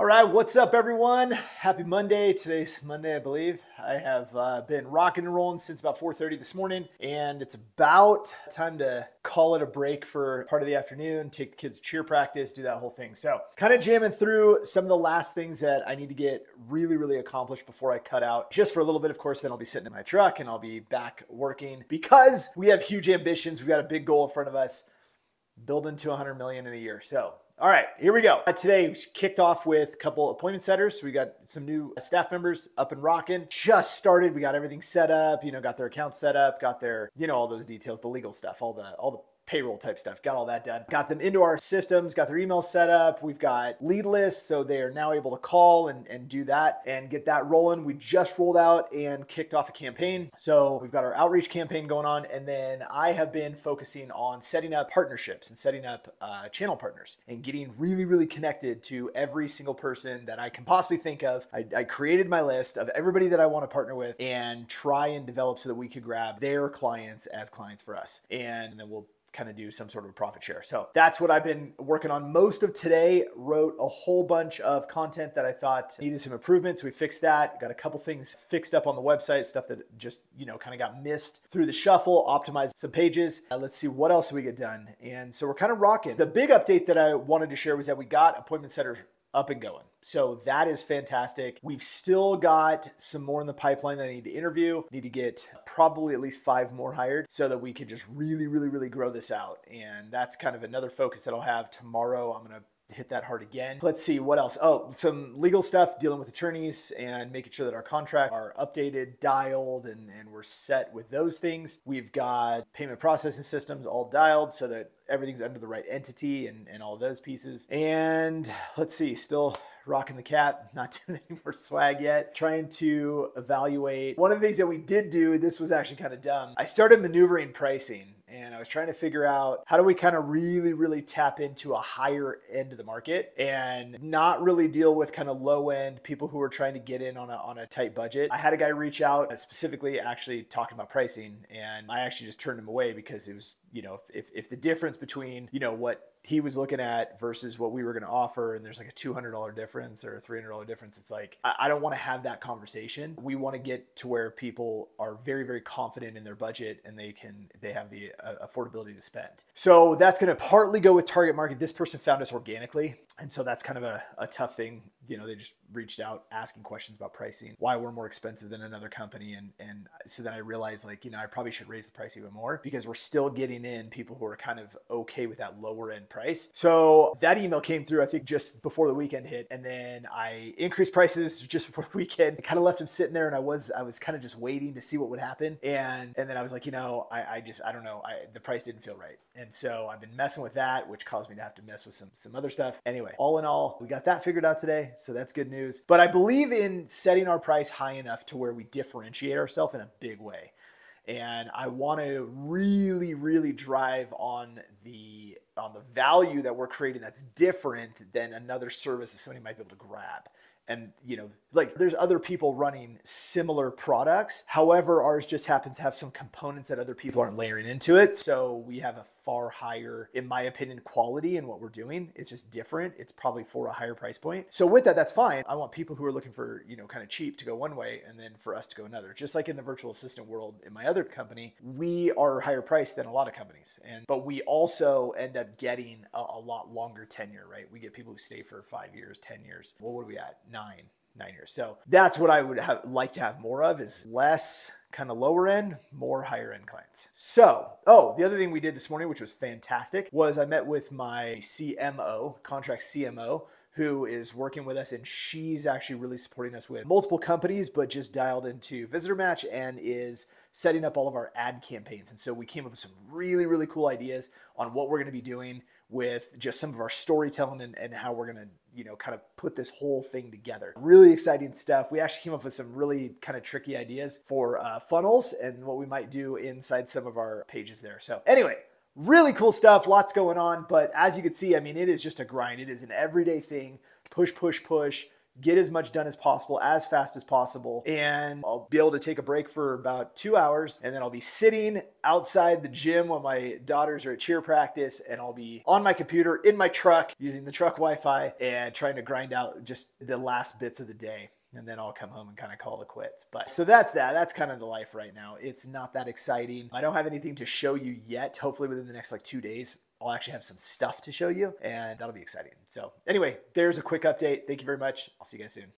All right, what's up, everyone? Happy Monday. Today's Monday, I believe. I have uh, been rocking and rolling since about 4:30 this morning, and it's about time to call it a break for part of the afternoon, take the kids cheer practice, do that whole thing. So, kind of jamming through some of the last things that I need to get really, really accomplished before I cut out, just for a little bit. Of course, then I'll be sitting in my truck and I'll be back working because we have huge ambitions. We've got a big goal in front of us, building to 100 million in a year. So. All right, here we go. Uh, today we kicked off with a couple appointment setters. So we got some new staff members up and rocking. Just started. We got everything set up. You know, got their accounts set up. Got their, you know, all those details, the legal stuff, all the all the payroll type stuff. Got all that done. Got them into our systems, got their email set up. We've got lead lists, so they are now able to call and, and do that and get that rolling. We just rolled out and kicked off a campaign. So we've got our outreach campaign going on. And then I have been focusing on setting up partnerships and setting up uh, channel partners and getting really, really connected to every single person that I can possibly think of. I, I created my list of everybody that I want to partner with and try and develop so that we could grab their clients as clients for us. And then we'll kind of do some sort of a profit share. So that's what I've been working on most of today. Wrote a whole bunch of content that I thought needed some improvements. We fixed that. Got a couple things fixed up on the website, stuff that just, you know, kind of got missed through the shuffle, optimized some pages. Uh, let's see what else we get done. And so we're kind of rocking. The big update that I wanted to share was that we got appointment setter up and going. So that is fantastic. We've still got some more in the pipeline that I need to interview. Need to get probably at least five more hired so that we can just really, really, really grow this out. And that's kind of another focus that I'll have tomorrow. I'm going to hit that hard again. Let's see what else. Oh, some legal stuff dealing with attorneys and making sure that our contracts are updated, dialed, and, and we're set with those things. We've got payment processing systems all dialed so that everything's under the right entity and, and all those pieces. And let's see, still rocking the cap, not doing any more swag yet, trying to evaluate. One of the things that we did do, this was actually kind of dumb. I started maneuvering pricing and I was trying to figure out how do we kind of really, really tap into a higher end of the market and not really deal with kind of low end people who are trying to get in on a, on a tight budget. I had a guy reach out uh, specifically actually talking about pricing and I actually just turned him away because it was, you know, if, if the difference between, you know, what he was looking at versus what we were going to offer and there's like a $200 difference or a $300 difference it's like i don't want to have that conversation. We want to get to where people are very very confident in their budget and they can they have the uh, affordability to spend. So that's going to partly go with target market. This person found us organically and so that's kind of a, a tough thing you know they just reached out asking questions about pricing why we're more expensive than another company and and so then i realized like you know i probably should raise the price even more because we're still getting in people who are kind of okay with that lower end price. So that email came through, I think, just before the weekend hit. And then I increased prices just before the weekend. I kind of left him sitting there and I was I was kind of just waiting to see what would happen. And and then I was like, you know, I, I just I don't know. I the price didn't feel right. And so I've been messing with that, which caused me to have to mess with some some other stuff. Anyway, all in all, we got that figured out today. So that's good news. But I believe in setting our price high enough to where we differentiate ourselves in a big way and I want to really, really drive on the on the value that we're creating that's different than another service that somebody might be able to grab. And you know, like there's other people running similar products. However, ours just happens to have some components that other people aren't layering into it. So we have a far higher, in my opinion, quality in what we're doing. It's just different. It's probably for a higher price point. So with that, that's fine. I want people who are looking for, you know, kind of cheap to go one way and then for us to go another. Just like in the virtual assistant world in my other company, we are higher priced than a lot of companies. And but we also end up getting a, a lot longer tenure, right? We get people who stay for five years, 10 years. Well, what are we at? Nine nine years. So that's what I would have like to have more of is less kind of lower end, more higher end clients. So, oh, the other thing we did this morning, which was fantastic, was I met with my CMO, contract CMO, who is working with us and she's actually really supporting us with multiple companies, but just dialed into Visitor Match and is setting up all of our ad campaigns. And so we came up with some really, really cool ideas on what we're going to be doing with just some of our storytelling and, and how we're going to you know kind of put this whole thing together. Really exciting stuff. We actually came up with some really kind of tricky ideas for uh, funnels and what we might do inside some of our pages there. So anyway really cool stuff lots going on but as you can see i mean it is just a grind. It is an everyday thing. Push push push get as much done as possible as fast as possible and I'll be able to take a break for about 2 hours and then I'll be sitting outside the gym when my daughters are at cheer practice and I'll be on my computer in my truck using the truck Wi-Fi and trying to grind out just the last bits of the day and then I'll come home and kind of call it quits. But so that's that. That's kind of the life right now. It's not that exciting. I don't have anything to show you yet. Hopefully within the next like 2 days I'll actually have some stuff to show you and that'll be exciting. So, anyway, there's a quick update. Thank you very much. I'll see you guys soon.